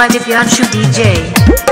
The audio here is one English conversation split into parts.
By Divyanshu DJ.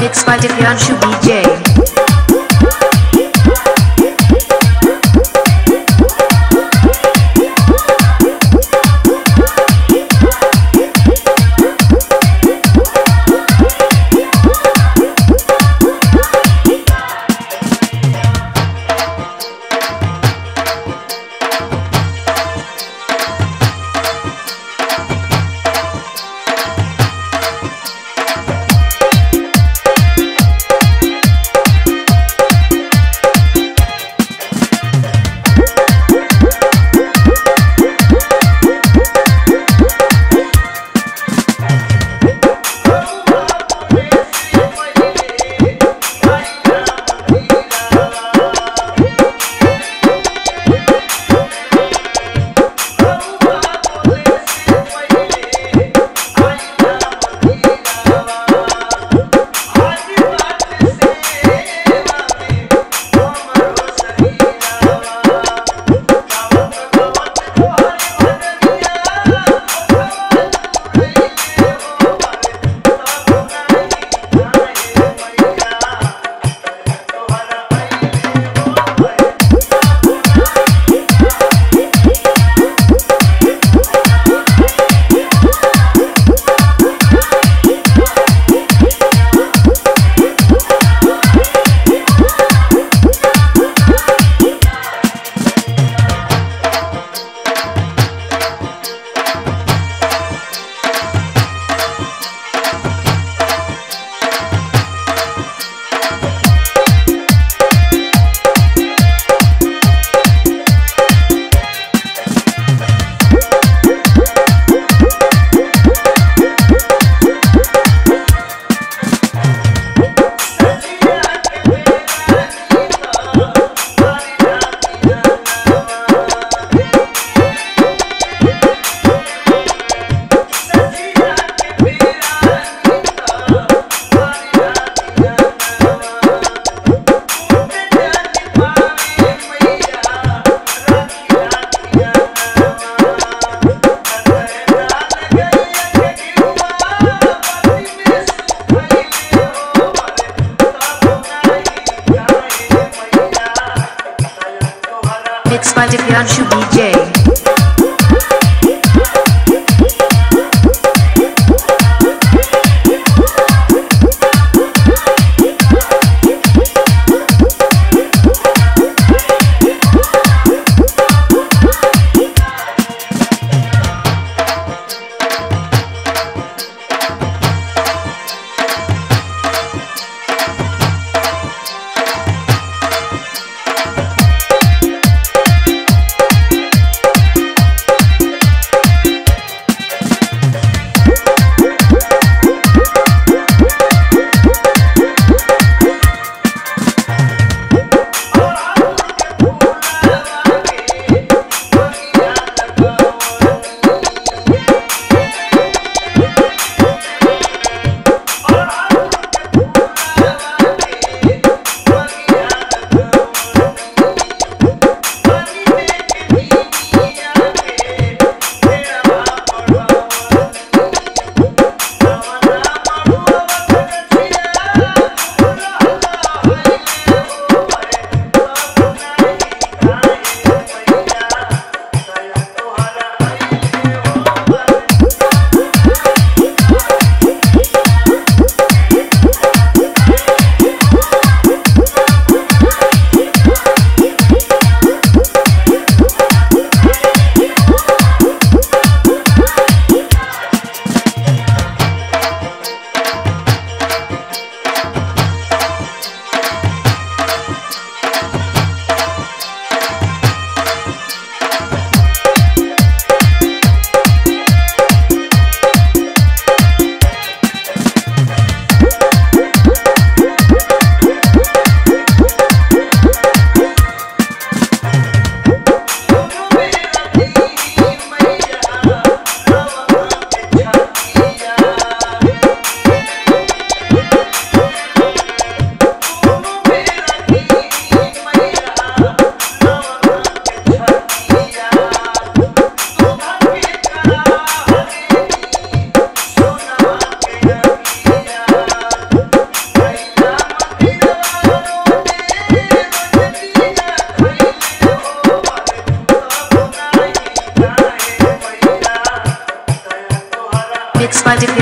Mixed by Divyanshu DJ.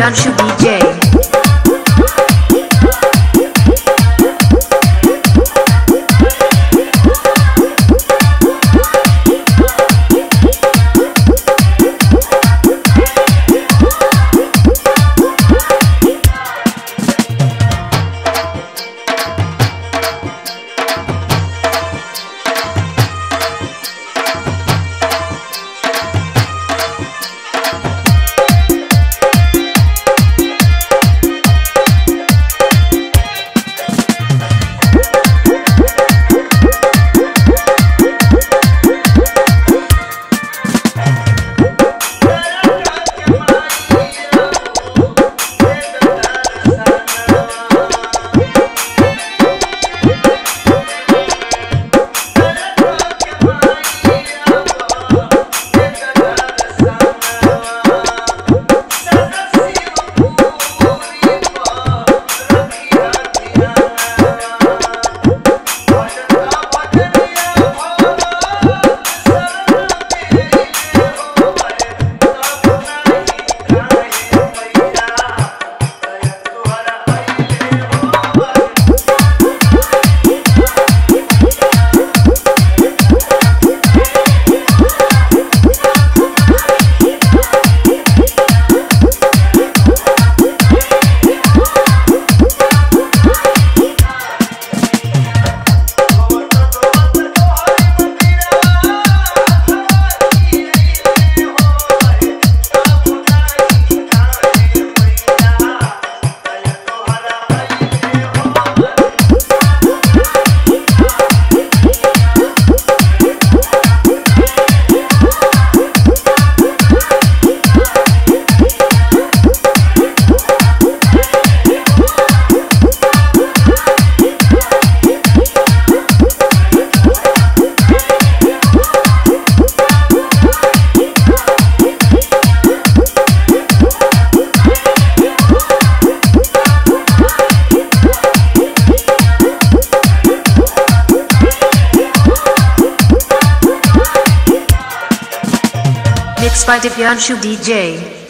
Mixed by Mixed by Divyanshu DJ.